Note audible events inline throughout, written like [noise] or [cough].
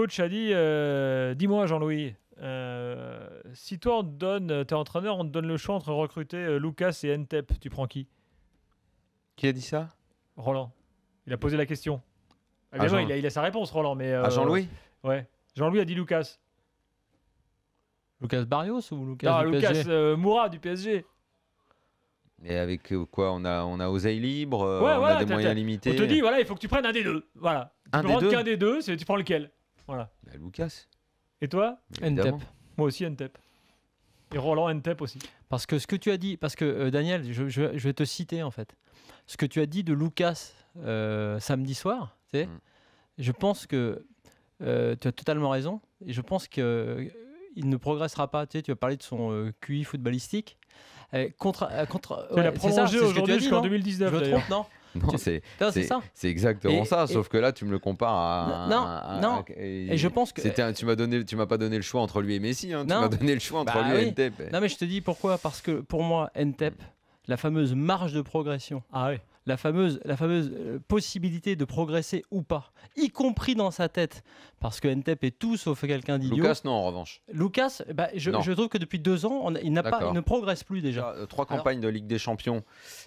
coach a dit euh, Dis-moi, Jean-Louis, euh, si toi, on te donne, t'es entraîneur, on te donne le choix entre recruter euh, Lucas et Ntep, tu prends qui? Qui a dit ça? Roland. Il a posé la question. Ah, Évidemment, il, a, il a sa réponse, Roland. Mais, À euh, Jean-Louis? Ouais. Jean-Louis a dit Lucas. Lucas Barrios ou Lucas Non, du Lucas PSG euh, Moura du PSG. Et avec euh, quoi On a, on a Oseille libre, euh, Ouais, on voilà, a des moyens limités. On te dit, voilà, il faut que tu prennes un des deux. Voilà. Tu Un peux des prendre deux qu'un des deux, c'est tu prends lequel? Voilà. Bah, Lucas. Et toi évidemment. Ntep. Moi aussi, Ntep. Et Roland Ntep aussi. Parce que ce que tu as dit, parce que euh, Daniel, je, je- je vais te citer en fait. Ce que tu as dit de Lucas euh, samedi soir, tu sais, Mm. je pense que euh, tu as totalement raison. Et je pense qu'il ne progressera pas. Tu, sais, tu as parlé de son euh, QI footballistique. Euh, contre, euh, contre, il a ouais, c'est ça, prolongé que aujourd'hui jusqu'en non? 2019 Je me trompe, non? Non, c'est exactement Et- ça, et- sauf que là, tu me le compares à. Non, à- non. à- Et je pense que. Un- tu m'as donné, tu m'as pas donné le choix entre lui et Messi. Hein. Tu m'as donné le choix entre Bah lui et oui. Ntep. Non, mais je te dis pourquoi. Parce que pour moi, Ntep, la fameuse marge de progression, Ah ouais. La fameuse, la fameuse euh, possibilité de progresser ou pas, y compris dans sa tête, parce que Ntep est tout sauf quelqu'un d'idiot. Lucas, non, en revanche. Lucas, bah, je, trouve que depuis deux ans, on il, n'a pas, il ne progresse plus déjà. Euh, trois Alors- campagnes de Ligue des Champions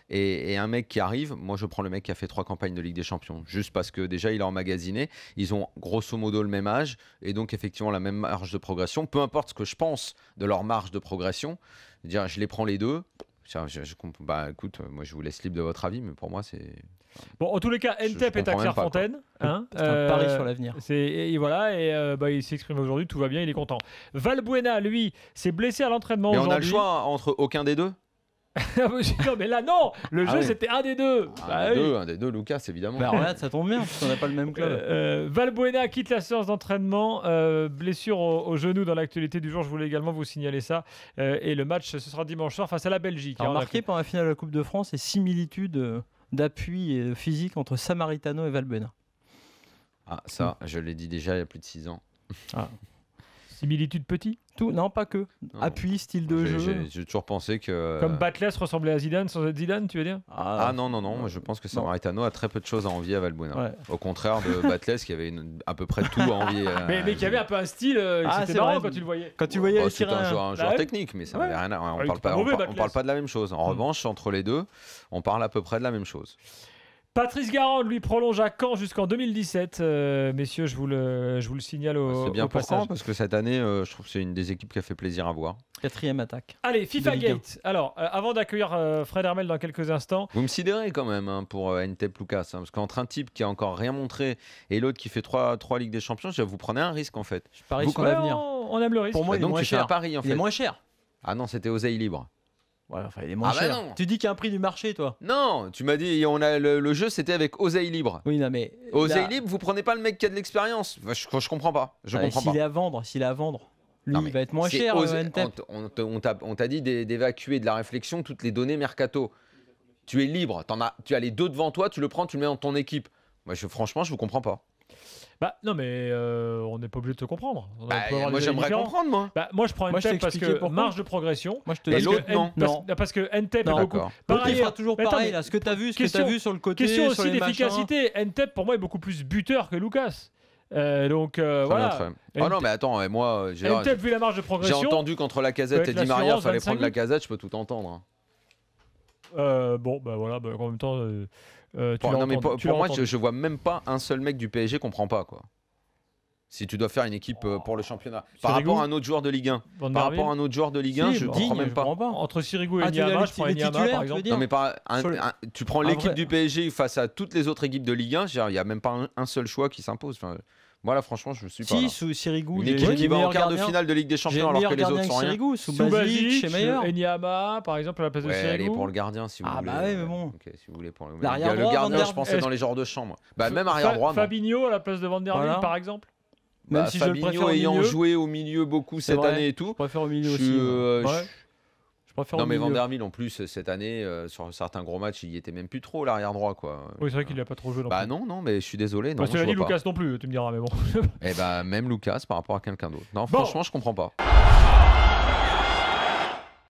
et, et un mec qui arrive, moi je prends le mec qui a fait trois campagnes de Ligue des Champions, juste parce que déjà il a emmagasiné, ils ont grosso modo le même âge et donc effectivement la même marge de progression, peu importe ce que je pense de leur marge de progression, je, veux dire, je les prends les deux. Je- bah écoute, euh, moi je vous laisse libre de votre avis, mais pour moi c'est. Bon, en tous les cas, Ntep est à. Clairefontaine. hein, C'est un pari euh, sur l'avenir. C'est et voilà et euh, bah, il s'exprime aujourd'hui, tout va bien, il est content. Valbuena, lui, s'est blessé à l'entraînement Mais on aujourd'hui. a le choix entre aucun des deux? [laughs] non, mais là non, le Ah jeu oui. c'était un des deux. un, Bah des oui. deux un des deux, Lucas évidemment. Bah, regarde, ça tombe bien, parce qu'on n'a pas le même club. Euh, euh, Valbuena quitte la séance d'entraînement, euh, blessure au, au genou dans l'actualité du jour. Je voulais également vous signaler ça. Euh, et le match, ce sera dimanche soir face à la Belgique. Alors, hein, marqué pendant la finale de la Coupe de France et similitudes euh, d'appui physique entre Samaritano et Valbuena. Ah ça, je l'ai dit déjà il y a plus de 6 ans. [laughs] Similitude petit. Tout, non, pas que. Non. Appui, style de jeu. J'ai toujours pensé que. Comme Batles ressemblait à Zidane sans être Zidane, tu veux dire? Ah non, non, non, moi je pense que Non. Samaritano a très peu de choses à envier à Valbuena. Ouais. Au contraire de Batles qui avait une- à peu près tout à envier. à- [laughs] mais, mais qui avait un peu un style, euh, Ah, c'était c'est marrant vrai. quand tu le voyais. Quand tu voyais Oh, c'est un joueur, un Bah joueur technique, mais ça Ouais. rien à... On Ah, parle pas, on par- parle pas de la même chose. En revanche, entre les deux, on parle à peu près de la même chose. Patrice Garand, lui, prolonge à Caen jusqu'en 2017. Euh, messieurs, je vous le, je vous le signale au, C'est bien au passage. Caen, parce que cette année, euh, je trouve que c'est une des équipes qui a fait plaisir à voir. Quatrième attaque. Allez, FIFA. Gate. Alors, euh, avant d'accueillir euh, Fred Hermel dans quelques instants, Vous me sidérez quand même hein, pour euh, Ntep Lucas, hein, parce qu'entre un type qui a encore rien montré et l'autre qui fait trois, trois Ligues des Champions, je- vous prenez un risque en fait. Je parie Vous, sur l'avenir. on, on aime le risque. Pour moi, Bah, il est moins cher. pari en Il est moins cher. Ah non, c'était Oseille libre. Ouais, enfin, il est moins Ah bah non. Tu dis qu'il y a un prix du marché, toi Non, tu m'as dit on a le, le jeu c'était avec Oseille libre. Oui, non, mais. Oseille là- libre, vous prenez pas le mec qui a de l'expérience. Enfin, je, je comprends pas. Je Ouais, comprends S'il pas. est à vendre, s'il est à vendre, lui, Non, il va être moins cher, Ose- on on t'a- on t'a dit d'é- d'évacuer de la réflexion toutes les données mercato. Tu es libre, t'en as, tu as les deux devant toi, tu le prends, tu le mets dans ton équipe. Moi, je, franchement, je vous comprends pas. Bah, non, mais euh, on n'est pas obligé de te comprendre. On Bah, peut avoir moi, des avis j'aimerais différents. comprendre, moi. Bah, moi, je prends Moi, je Ntep parce expliqué que pourquoi. marge de progression. Moi, je te Et Parce dis. que l'autre, non. N- parce, Non. parce que Ntep Non. est beaucoup. D'accord. Par L'autre, il ailleurs, fera toujours mais attends, pareil, mais là. Ce que tu as vu, ce que question- as vu sur le côté. question sur aussi les machins. d'efficacité. Ntep, pour moi, est beaucoup plus buteur que Lucas. Euh, donc, euh, Très bien, voilà. bien. Oh non, mais attends, euh, moi, euh, j'ai Ntep, vu la marge de j'ai progression. entendu qu'entre la casette peut et être Di Maria, l'assurance, fallait 25 prendre la buts. casette, je peux tout entendre. hein. euh, bon, bah voilà, bah, en même temps. euh, euh, tu Pour, l'as non, mais entendu- pour, tu pour l'as moi, je, je vois même pas un seul mec du PSG qu'on prend pas, quoi. Si tu dois faire une équipe euh, pour le championnat. Par Sirigu rapport à un autre joueur de Ligue 1. Van Par rapport à un autre joueur de Ligue 1, Si, je ne digne, prends même pas. comprends pas. Entre Sirigu et Ah, Niama, je prends Niama, par exemple. Non mais pas un- un- tu prends l'équipe vrai- du PSG face à toutes les autres équipes de Ligue 1, je veux dire, il n'y a même pas un, un seul choix qui s'impose. Enfin, voilà, franchement, je ne suis pas. Si, là. sous Sirigu, Une équipe qui va en quart de finale de Ligue des Champions alors que les gardien autres sont rien. Sirigu, sous Sous Basic, Basic, chez meilleur. et Niama, par exemple, à la place de Ouais, allez Sirigu. pour le gardien si vous Ah voulez. bah ouais, mais bon. Si vous voulez pour le, L'arrière le droit, gardien, je pensais dans les genres de chambre. Bah même arrière droit. Fabinho à la place de Van der par exemple. Même Bah, si je le préfère au ayant milieu. joué au milieu beaucoup cette vrai. année et Je tout. préfère au milieu je aussi. euh, je- Ouais. Je préfère Non au mais milieu. En plus cette année euh, sur certains gros matchs il y était même plus trop l'arrière droit quoi. Oui, c'est vrai qu'il n'a pas trop joué non Bah plus. non non mais je suis désolé non Parce que je dit pas. Lucas non plus, tu me diras, mais bon. Et bah même Lucas par rapport à quelqu'un d'autre. Non Bon. franchement je comprends pas.